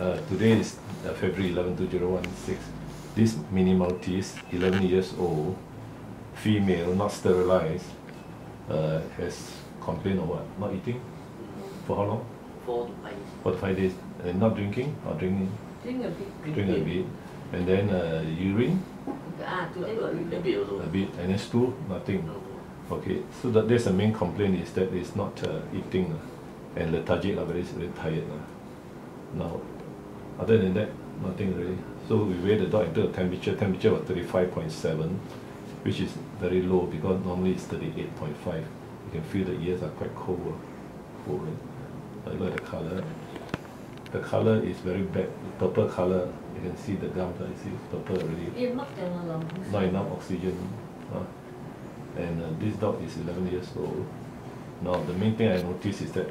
Uh, today is uh, February 11, 2016. This Mini Maltese, 11 years old, female, not sterilized, uh, has complained of what? Not eating? For how long? Four to five days. Four to five days. And not drinking? Or drinking? Drink a bit. Drink a bit. And then uh, urine? Ah, today got A bit also. A bit. And then stool? Nothing. No. Okay, so that, that's the main complaint is that it's not uh, eating uh, and lethargic, uh, very, very tired. Uh. Now, other than that, nothing really. So we weigh the dog into the temperature. Temperature was 35.7, which is very low because normally it's 38.5. You can feel the ears are quite cold. uh, cold. I look at the color. The color is very bad. Purple color, you can see the gums. You see purple already mất tiền là lòng. not enough oxygen. Uh, and uh, this dog is 11 years old. Now, the main thing I noticed is that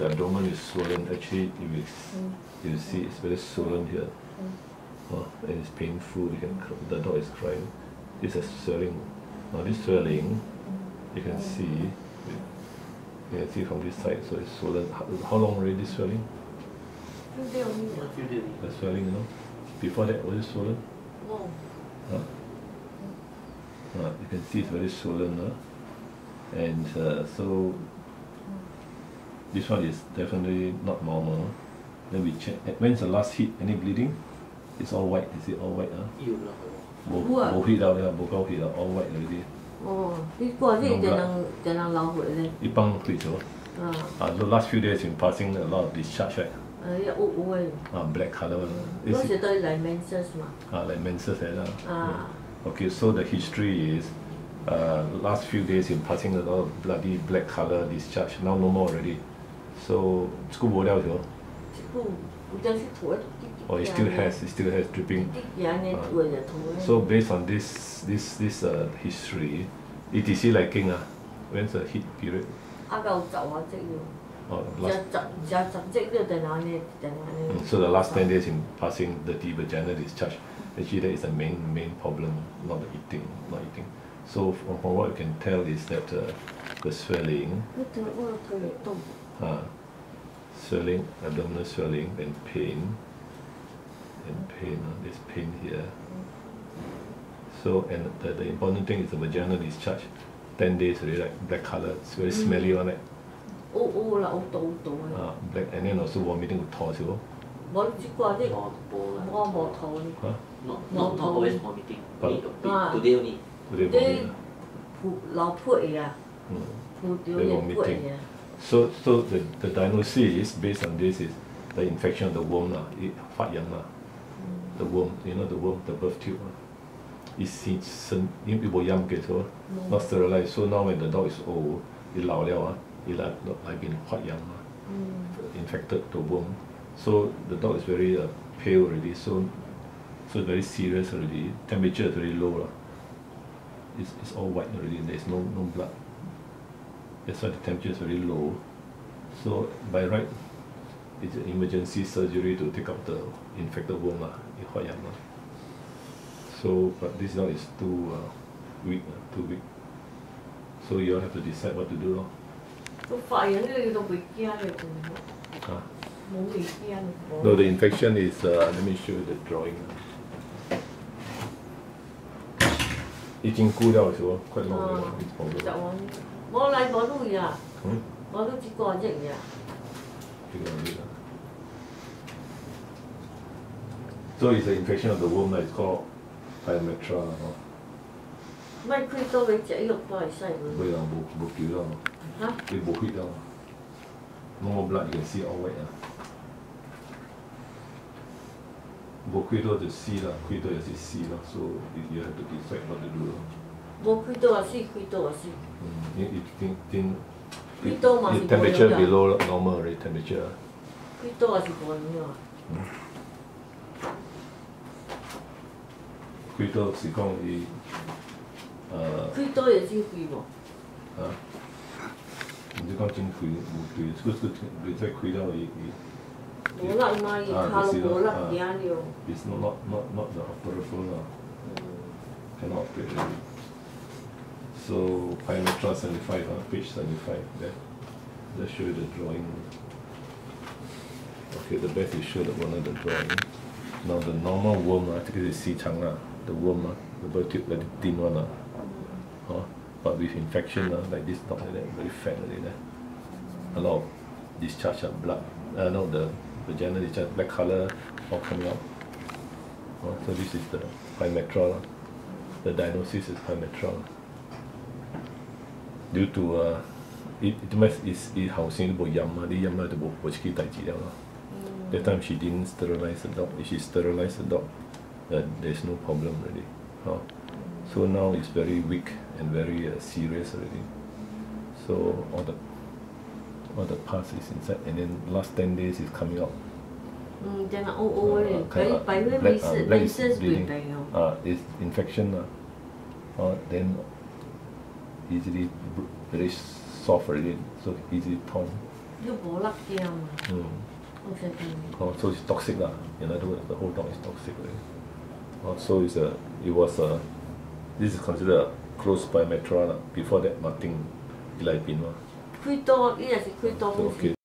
the abdomen is swollen. Actually, if you, s- Mm. you see, it's very swollen here. Mm. Uh, and it's painful. You can, cr- the dog is crying. It's a swelling. Now, this swelling, you can see, you can see from this side, so it's swollen. How, how long already this swelling? Few day only. A few days. The swelling, you know? Before that, was it swollen? Wow. Huh? Uh, you can see it's very swollen, huh? and uh, so this one is definitely not normal. Then we check. eh, When's the last hit? Any bleeding? It's all white. Is it all white? Huh? Yêu là Bo, What? bo hit out there, bo gao hit out, all white already. Ồ, đi qua Nông thì lợn. để năng để năng lau hụi lên. 一般会走。 À, Uh, the last few days been passing a lot of discharge, right? ờ, ya u u ấy. Uh, black color one. Nó Is sẽ it, tới lại menses mà. uh, like menses like that. À, Okay, so the history is uh, last few days in passing a lot of bloody black color discharge. Now no more already. So school board out here. chứ cũng cũng chẳng thích thổi. Or it still has, it still has dripping. Tích giá nên À. thổi là thổi. So based on this this this uh, history, ETC liking uh, when's the heat period? À cầu chậu à chứ. Last, Giá chậu giá chậu chứ được để nào nè để nào nè. Mm, so the last 10 days in passing dirty vaginal discharge. Actually that is the main main problem, not the eating, not eating. So from, from what you can tell is that uh, the swelling Nó thổi ô thổi tụng. uh, swelling, abdominal swelling, and pain, and pain, uh, there's pain here. So, and the, the important thing is the vaginal discharge. 10 days already, like black color, it's very smelly one, right? U u là u tụ tụ. Uh, black, and then also vomiting with toss, you Bỏ chứ qua đi. More more lah. Bỏ bỏ thổi. huh? Not not not always vomiting. But- Only a bit. Today only. They lao put. So so the, the diagnosis based on this is the infection of the worm lah, it fat lah. The worm, you know the worm, the birth tube. It since it will young get so not sterilized. So now when the dog is old, it lao liao, ah. it like, like been quite young, infected the worm. So the dog is very uh, pale already, so so very serious already. Temperature is very low. Lah It's, it's all white already. There's no no blood. That's why the temperature is very low. So by right, it's an emergency surgery to take out the infected womb lah. 发炎 lah. So, but this dog is too uh, weak, uh, too weak. So you all have to decide what to do lor. Có phải là người đâu bị kia rồi cũng Huh? muốn bị kia rồi. No, the infection is, uh, let me show you the drawing. 已 已经估了，是？快弄了，的。我来我都会啦。嗯。我都只干一日。只干一日。所以是 infection of the womb，呐，It's called parametra，哦。那可以到尾借用多一些吗？没有，无无去了。哈？你无去到吗？我我 blood 有 C O V I D 啊。我亏多就死啦，亏多也是死啦，所以你也得去算我的路了。我亏多也是亏多也是。嗯，你你你你，你你你多嘛是不 temperature below normal r a temperature。亏多也是不能啊。亏多是讲伊，呃。亏多也是亏不？啊。你就讲真亏，有亏，这个是未再亏到伊伊。Ah, borak ah, you kalau the other It's not not not not the upper operable lah. Cannot operate already. So Pyometra 75, uh, page 75 there. Let's show you the drawing. Okay, the best is show the one of the drawing. Now the normal worm, I think it is C chang lah. The worm, lah, the vertebrate like the thin one. Lah. Huh? But with infection, lah, like this dog like that, very fat like that. A lot of discharge of blood. Uh, no, the the channel is just black color all coming out. Oh, so this is the pyometra. The diagnosis is pyometra. Due to uh, it, it must is it housing the yamma, the yamma the book which kita mm. That time she didn't sterilize the dog. If she sterilized the dog, uh, there's no problem really. Oh. So now it's very weak and very uh, serious already. So all the all the pus is inside and then last ten days is coming out. Mm, then uh, uh, kind of, uh, bleeding. Uh, ah, it's infection. Uh, uh, then easily very soft already, so easily torn. Mm. Okay. Oh, so it's toxic uh, lah. In other words, the whole dog is toxic. Right? Oh, so it's a, it was a, this is considered a close pyometra, lah. Before that, nothing. Ilai bin lah. Uh, 佢多呢，就系佢多。